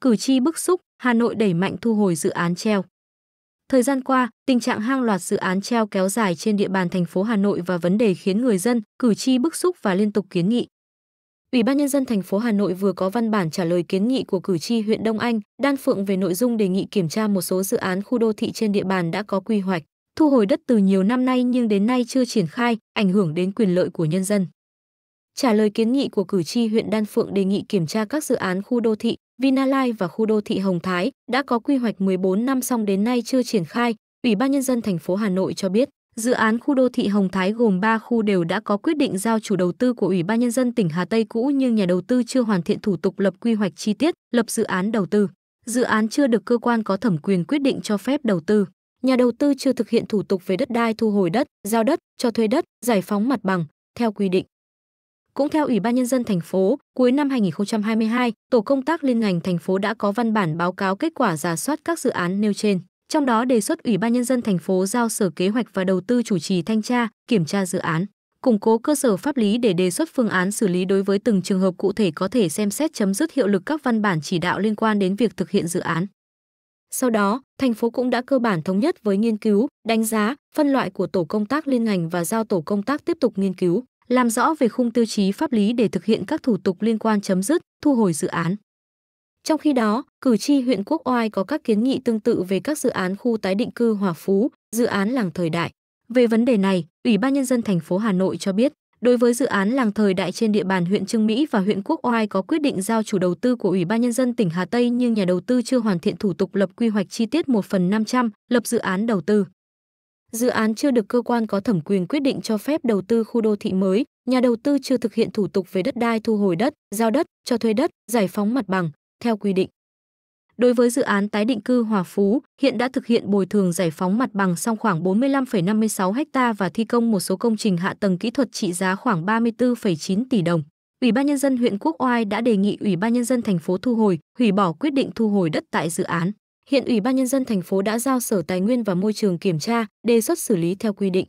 cử tri bức xúc, Hà Nội đẩy mạnh thu hồi dự án treo. Thời gian qua, tình trạng hàng loạt dự án treo kéo dài trên địa bàn thành phố Hà Nội và vấn đề khiến người dân, cử tri bức xúc và liên tục kiến nghị. Ủy ban nhân dân thành phố Hà Nội vừa có văn bản trả lời kiến nghị của cử tri huyện Đông Anh, Đan Phượng về nội dung đề nghị kiểm tra một số dự án khu đô thị trên địa bàn đã có quy hoạch, thu hồi đất từ nhiều năm nay nhưng đến nay chưa triển khai, ảnh hưởng đến quyền lợi của nhân dân. Trả lời kiến nghị của cử tri huyện Đan Phượng đề nghị kiểm tra các dự án khu đô thị Vinalai và khu đô thị Hồng Thái đã có quy hoạch 14 năm song đến nay chưa triển khai, Ủy ban nhân dân thành phố Hà Nội cho biết, dự án khu đô thị Hồng Thái gồm 3 khu đều đã có quyết định giao chủ đầu tư của Ủy ban nhân dân tỉnh Hà Tây cũ nhưng nhà đầu tư chưa hoàn thiện thủ tục lập quy hoạch chi tiết, lập dự án đầu tư. Dự án chưa được cơ quan có thẩm quyền quyết định cho phép đầu tư. Nhà đầu tư chưa thực hiện thủ tục về đất đai thu hồi đất, giao đất, cho thuê đất, giải phóng mặt bằng theo quy định. Cũng theo Ủy ban nhân dân thành phố, cuối năm 2022, tổ công tác liên ngành thành phố đã có văn bản báo cáo kết quả giả soát các dự án nêu trên. Trong đó đề xuất Ủy ban nhân dân thành phố giao Sở Kế hoạch và Đầu tư chủ trì thanh tra, kiểm tra dự án, củng cố cơ sở pháp lý để đề xuất phương án xử lý đối với từng trường hợp cụ thể có thể xem xét chấm dứt hiệu lực các văn bản chỉ đạo liên quan đến việc thực hiện dự án. Sau đó, thành phố cũng đã cơ bản thống nhất với nghiên cứu, đánh giá, phân loại của tổ công tác liên ngành và giao tổ công tác tiếp tục nghiên cứu, làm rõ về khung tiêu chí pháp lý để thực hiện các thủ tục liên quan chấm dứt, thu hồi dự án. Trong khi đó, cử tri huyện Quốc Oai có các kiến nghị tương tự về các dự án khu tái định cư Hòa Phú, dự án làng thời đại. Về vấn đề này, Ủy ban nhân dân thành phố Hà Nội cho biết, đối với dự án làng thời đại trên địa bàn huyện Trương Mỹ và huyện Quốc Oai có quyết định giao chủ đầu tư của Ủy ban nhân dân tỉnh Hà Tây nhưng nhà đầu tư chưa hoàn thiện thủ tục lập quy hoạch chi tiết 1 phần 500, lập dự án đầu tư. Dự án chưa được cơ quan có thẩm quyền quyết định cho phép đầu tư khu đô thị mới, nhà đầu tư chưa thực hiện thủ tục về đất đai thu hồi đất, giao đất, cho thuê đất, giải phóng mặt bằng theo quy định. Đối với dự án tái định cư Hòa Phú, hiện đã thực hiện bồi thường giải phóng mặt bằng xong khoảng 45,56 ha và thi công một số công trình hạ tầng kỹ thuật trị giá khoảng 34,9 tỷ đồng. Ủy ban nhân dân huyện Quốc Oai đã đề nghị Ủy ban nhân dân thành phố thu hồi, hủy bỏ quyết định thu hồi đất tại dự án. Hiện Ủy ban nhân dân thành phố đã giao Sở Tài nguyên và Môi trường kiểm tra, đề xuất xử lý theo quy định.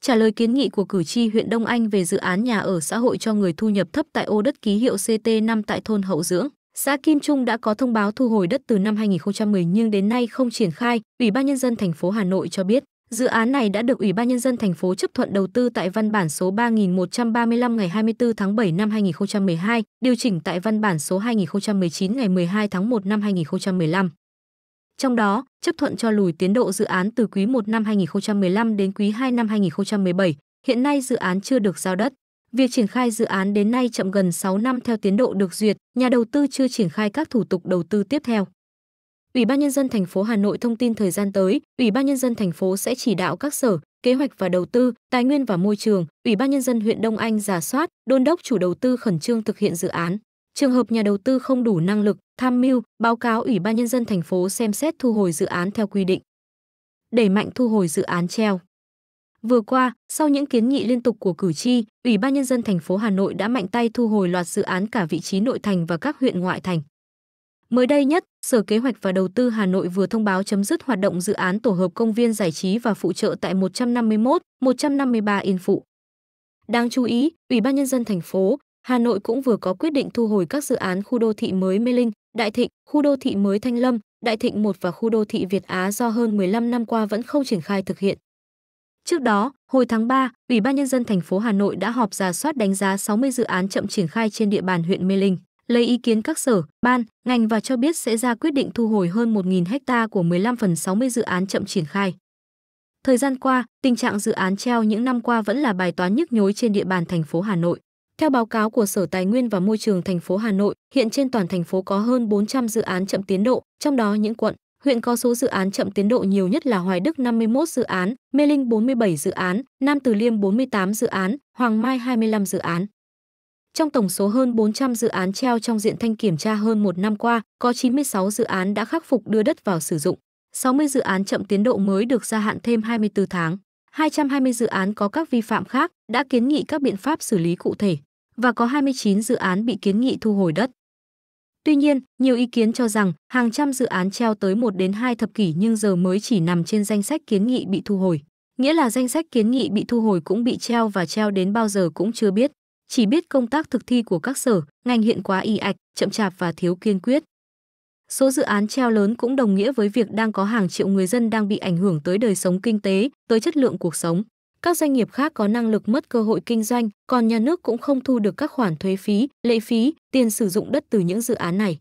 Trả lời kiến nghị của cử tri huyện Đông Anh về dự án nhà ở xã hội cho người thu nhập thấp tại ô đất ký hiệu CT5 tại thôn Hậu Dưỡng, xã Kim Trung đã có thông báo thu hồi đất từ năm 2010 nhưng đến nay không triển khai. Ủy ban nhân dân thành phố Hà Nội cho biết, dự án này đã được Ủy ban nhân dân thành phố chấp thuận đầu tư tại văn bản số 3135 ngày 24 tháng 7 năm 2012, điều chỉnh tại văn bản số 2019 ngày 12 tháng 1 năm 2015. Trong đó, chấp thuận cho lùi tiến độ dự án từ quý 1 năm 2015 đến quý 2 năm 2017. Hiện nay dự án chưa được giao đất. Việc triển khai dự án đến nay chậm gần 6 năm theo tiến độ được duyệt, nhà đầu tư chưa triển khai các thủ tục đầu tư tiếp theo. Ủy ban nhân dân thành phố Hà Nội thông tin thời gian tới, Ủy ban nhân dân thành phố sẽ chỉ đạo các sở, kế hoạch và đầu tư, tài nguyên và môi trường, Ủy ban nhân dân huyện Đông Anh giả soát, đôn đốc chủ đầu tư khẩn trương thực hiện dự án. Trường hợp nhà đầu tư không đủ năng lực, tham mưu, báo cáo Ủy ban nhân dân thành phố xem xét thu hồi dự án theo quy định. Đẩy mạnh thu hồi dự án treo. Vừa qua, sau những kiến nghị liên tục của cử tri, Ủy ban nhân dân thành phố Hà Nội đã mạnh tay thu hồi loạt dự án cả vị trí nội thành và các huyện ngoại thành. Mới đây nhất, Sở Kế hoạch và Đầu tư Hà Nội vừa thông báo chấm dứt hoạt động dự án tổ hợp công viên giải trí và phụ trợ tại 151, 153 Yên Phụ. Đáng chú ý, Ủy ban nhân dân thành phố Hà Nội cũng vừa có quyết định thu hồi các dự án khu đô thị mới Mê Linh, Đại Thịnh, khu đô thị mới Thanh Lâm, Đại Thịnh 1 và khu đô thị Việt Á do hơn 15 năm qua vẫn không triển khai thực hiện. Trước đó, hồi tháng 3, Ủy ban nhân dân thành phố Hà Nội đã họp giả soát đánh giá 60 dự án chậm triển khai trên địa bàn huyện Mê Linh, lấy ý kiến các sở, ban, ngành và cho biết sẽ ra quyết định thu hồi hơn 1.000 ha của 15 phần 60 dự án chậm triển khai. Thời gian qua, tình trạng dự án treo những năm qua vẫn là bài toán nhức nhối trên địa bàn thành phố Hà Nội. Theo báo cáo của Sở Tài nguyên và Môi trường thành phố Hà Nội, hiện trên toàn thành phố có hơn 400 dự án chậm tiến độ, trong đó những quận, huyện có số dự án chậm tiến độ nhiều nhất là Hoài Đức 51 dự án, Mê Linh 47 dự án, Nam Từ Liêm 48 dự án, Hoàng Mai 25 dự án. Trong tổng số hơn 400 dự án treo trong diện thanh kiểm tra hơn một năm qua, có 96 dự án đã khắc phục đưa đất vào sử dụng. 60 dự án chậm tiến độ mới được gia hạn thêm 24 tháng. 220 dự án có các vi phạm khác đã kiến nghị các biện pháp xử lý cụ thể và có 29 dự án bị kiến nghị thu hồi đất. Tuy nhiên, nhiều ý kiến cho rằng hàng trăm dự án treo tới 1 đến 2 thập kỷ nhưng giờ mới chỉ nằm trên danh sách kiến nghị bị thu hồi. Nghĩa là danh sách kiến nghị bị thu hồi cũng bị treo và treo đến bao giờ cũng chưa biết. Chỉ biết công tác thực thi của các sở, ngành hiện quá y ạch, chậm chạp và thiếu kiên quyết. Số dự án treo lớn cũng đồng nghĩa với việc đang có hàng triệu người dân đang bị ảnh hưởng tới đời sống kinh tế, tới chất lượng cuộc sống. Các doanh nghiệp khác có năng lực mất cơ hội kinh doanh, còn nhà nước cũng không thu được các khoản thuế phí, lệ phí, tiền sử dụng đất từ những dự án này.